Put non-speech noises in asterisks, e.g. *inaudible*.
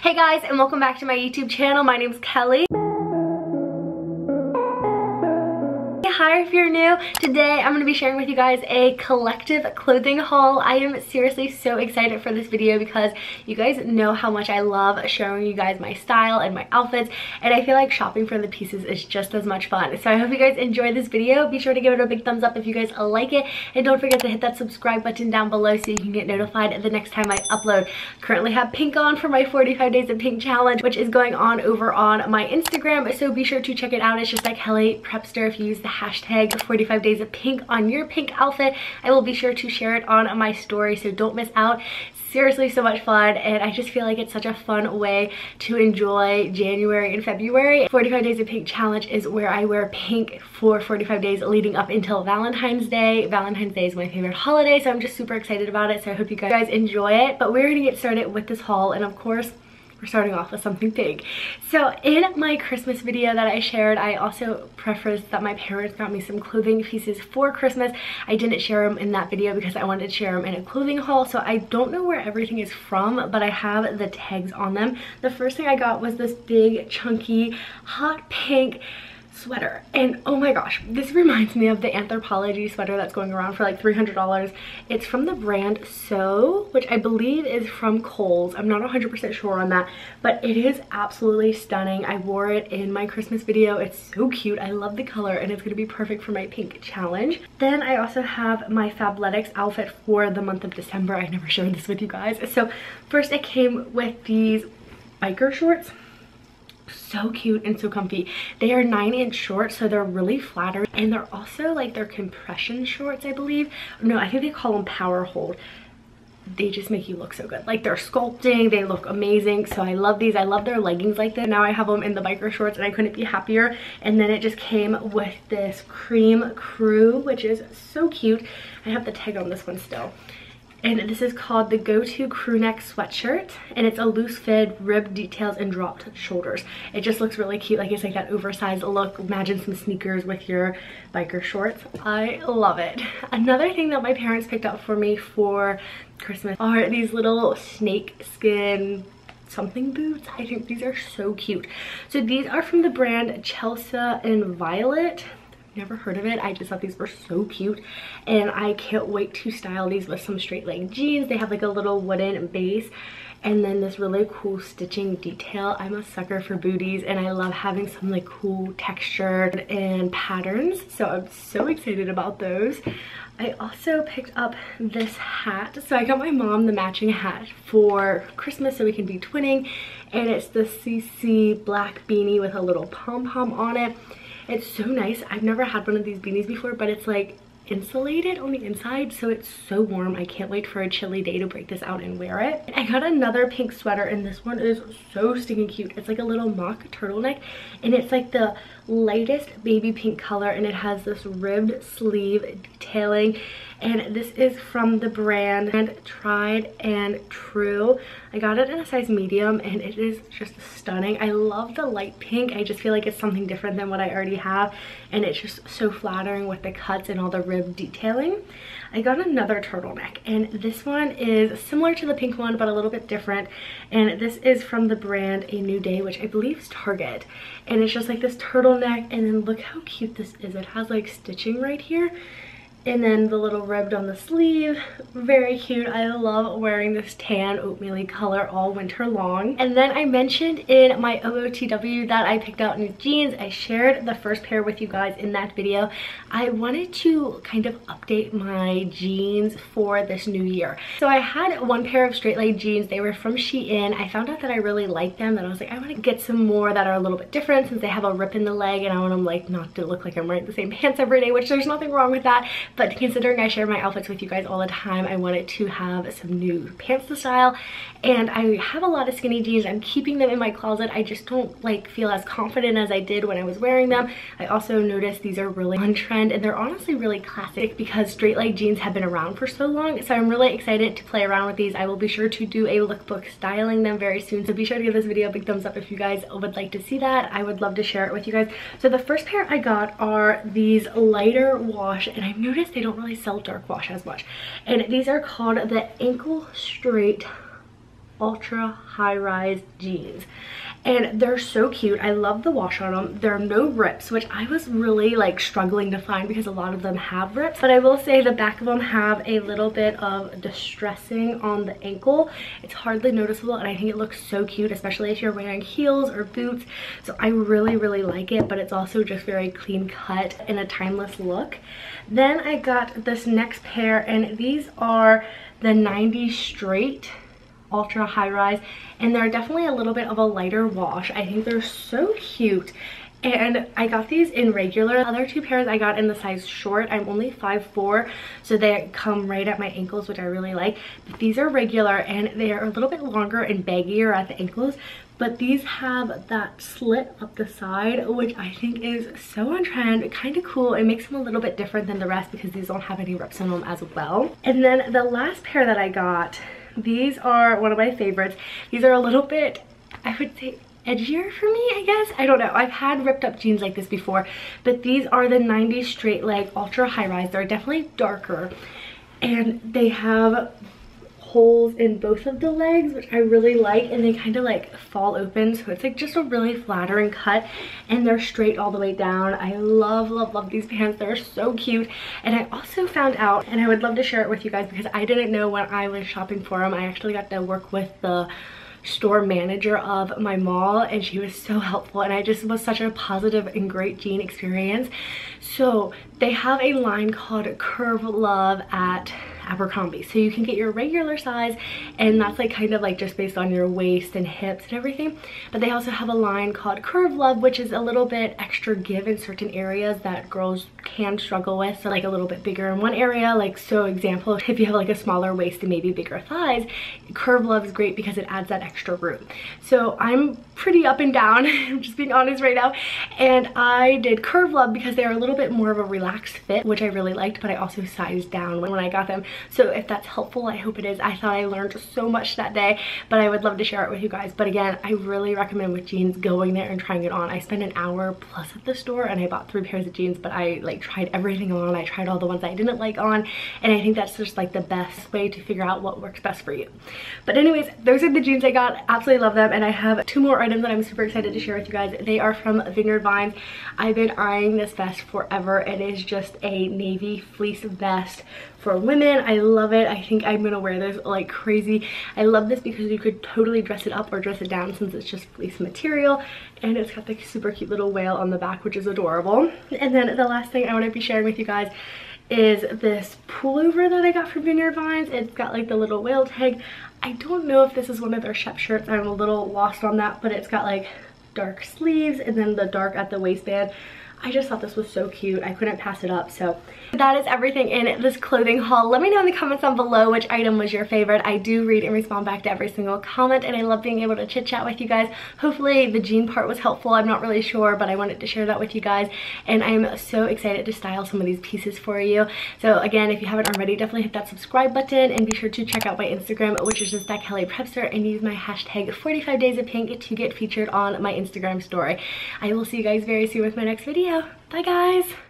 Hey guys and welcome back to my YouTube channel. My name is Kelly. Hi if you're new. Today I'm going to be sharing with you guys a collective clothing haul. I am seriously so excited for this video because you guys know how much I love showing you guys my style and my outfits and I feel like shopping for the pieces is just as much fun. So I hope you guys enjoy this video. Be sure to give it a big thumbs up if you guys like it and don't forget to hit that subscribe button down below so you can get notified the next time I upload. Currently have pink on for my 45 days of pink challenge which is going on over on my Instagram so be sure to check it out. It's just like Kelly Prepster if you use the hashtag hashtag 45 days of pink on your pink outfit. I will be sure to share it on my story, so don't miss out. Seriously, so much fun, and I just feel like it's such a fun way to enjoy January and February. 45 Days of Pink Challenge is where I wear pink for 45 days leading up until Valentine's Day. Valentine's Day is my favorite holiday, so I'm just super excited about it, so I hope you guys enjoy it. But we're gonna get started with this haul, and of course, we're starting off with something big. So in my Christmas video that I shared, I also prefaced that my parents got me some clothing pieces for Christmas. I didn't share them in that video because I wanted to share them in a clothing haul. So I don't know where everything is from, but I have the tags on them. The first thing I got was this big, chunky, hot pink sweater. And oh my gosh this reminds me of the Anthropologie sweater that's going around for like $300 it's from the brand So which I believe is from Kohl's. I'm not 100% sure on that but it is absolutely stunning. I wore it in my Christmas video. It's so cute. I love the color and it's gonna be perfect for my pink challenge. Then I also have my Fabletics outfit for the month of December. I never shared this with you guys. So first it came with these biker shorts so cute and so comfy. They are nine inch shorts so they're really flattering. And they're also like they're compression shorts i believe. No i think they call them power hold. They just make you look so good. Like they're sculpting they look amazing. So i love these. I love their leggings like that now i have them in the biker shorts and i couldn't be happier. And then it just came with this cream crew which is so cute. I have the tag on this one still and this is called the Go-To Crew Neck Sweatshirt and it's a loose fit, ribbed details and dropped shoulders. It just looks really cute like it's like that oversized look. Imagine some sneakers with your biker shorts. I love it. Another thing that my parents picked up for me for Christmas are these little snake skin something boots. I think these are so cute. So these are from the brand Chelsea and Violet never heard of it i just thought these were so cute and i can't wait to style these with some straight leg jeans they have like a little wooden base and then this really cool stitching detail i'm a sucker for booties and i love having some like cool texture and patterns so i'm so excited about those I also picked up this hat. So I got my mom the matching hat for Christmas so we can be twinning. And it's the CC black beanie with a little pom-pom on it. It's so nice. I've never had one of these beanies before, but it's like insulated on the inside so it's so warm. I can't wait for a chilly day to break this out and wear it. I got another pink sweater and this one is so stinking cute. It's like a little mock turtleneck and it's like the lightest baby pink color and it has this ribbed sleeve detailing. And this is from the brand and tried and true. I got it in a size medium and it is just stunning. I love the light pink. I just feel like it's something different than what i already have and it's just so flattering with the cuts and all the rib detailing. I got another turtleneck and this one is similar to the pink one but a little bit different. And this is from the brand a new day which i believe is target. And it's just like this turtleneck and then look how cute this is. It has like stitching right here and then the little ribbed on the sleeve. Very cute. I love wearing this tan oatmeal color all winter long. And then i mentioned in my ootw that i picked out new jeans. I shared the first pair with you guys in that video. I wanted to kind of update my jeans for this new year. So i had one pair of straight leg jeans. They were from shein. I found out that i really liked them and i was like i want to get some more that are a little bit different since they have a rip in the leg and i want them like not to look like i'm wearing the same *laughs* pants every day which there's nothing wrong with that but considering I share my outfits with you guys all the time, I wanted to have some new pants to style. And I have a lot of skinny jeans. I'm keeping them in my closet. I just don't like feel as confident as I did when I was wearing them. I also noticed these are really on trend and they're honestly really classic because straight leg jeans have been around for so long. So I'm really excited to play around with these. I will be sure to do a lookbook styling them very soon. So be sure to give this video a big thumbs up if you guys would like to see that. I would love to share it with you guys. So the first pair I got are these lighter wash and I've noticed they don't really sell dark wash as much. And these are called the ankle straight ultra high-rise jeans and they're so cute. I love the wash on them there are no rips which i was really like struggling to find because a lot of them have rips. But i will say the back of them have a little bit of distressing on the ankle. It's hardly noticeable and i think it looks so cute especially if you're wearing heels or boots. So i really really like it but it's also just very clean cut in a timeless look. Then i got this next pair and these are the 90 straight ultra high rise and they're definitely a little bit of a lighter wash i think they're so cute and I got these in regular. The other two pairs I got in the size short. I'm only 5'4", so they come right at my ankles, which I really like. But these are regular, and they are a little bit longer and baggier at the ankles. But these have that slit up the side, which I think is so on trend, kind of cool. It makes them a little bit different than the rest because these don't have any rips in them as well. And then the last pair that I got these are one of my favorites. These are a little bit, I would say, edgier for me, I guess. I don't know. I've had ripped up jeans like this before, but these are the 90s straight leg ultra high rise. They're definitely darker and they have holes in both of the legs which I really like and they kind of like fall open so it's like just a really flattering cut and they're straight all the way down. I love love love these pants they're so cute and I also found out and I would love to share it with you guys because I didn't know when I was shopping for them I actually got to work with the store manager of my mall and she was so helpful and I just was such a positive and great jean experience. So they have a line called Curve Love at Abercrombie. So you can get your regular size and that's like kind of like just based on your waist and hips and everything. But they also have a line called Curve Love which is a little bit extra give in certain areas that girls can struggle with. So like a little bit bigger in one area. Like so example, if you have like a smaller waist and maybe bigger thighs, Curve Love is great because it adds that extra room. So I'm pretty up and down, *laughs* I'm just being honest right now. And I did Curve Love because they're a little bit more of a relaxed fit, which I really liked, but I also sized down when, when I got them. So if that's helpful, I hope it is. I thought I learned so much that day, but I would love to share it with you guys. But again, I really recommend with jeans going there and trying it on. I spent an hour plus at the store and I bought three pairs of jeans, but I like tried everything on. I tried all the ones I didn't like on, and I think that's just like the best way to figure out what works best for you. But anyways, those are the jeans I got. Absolutely love them, and I have two more items that I'm super excited to share with you guys. They are from Vineyard Vines. I've been eyeing this vest forever. It is just a navy fleece vest for women. I love it. I think I'm gonna wear this like crazy. I love this because you could totally dress it up or dress it down since it's just fleece material and it's got like super cute little whale on the back which is adorable. And then the last thing I want to be sharing with you guys is this pullover that I got from Vineyard Vines. It's got like the little whale tag. I don't know if this is one of their Shep shirts. I'm a little lost on that, but it's got like dark sleeves and then the dark at the waistband. I just thought this was so cute. I couldn't pass it up. So that is everything in this clothing haul. Let me know in the comments down below which item was your favorite. I do read and respond back to every single comment and I love being able to chit chat with you guys. Hopefully the jean part was helpful. I'm not really sure, but I wanted to share that with you guys. And I'm so excited to style some of these pieces for you. So again, if you haven't already, definitely hit that subscribe button and be sure to check out my Instagram, which is just that Kelly Prepster and use my hashtag 45 days of pink to get featured on my Instagram story. I will see you guys very soon with my next video. Bye guys!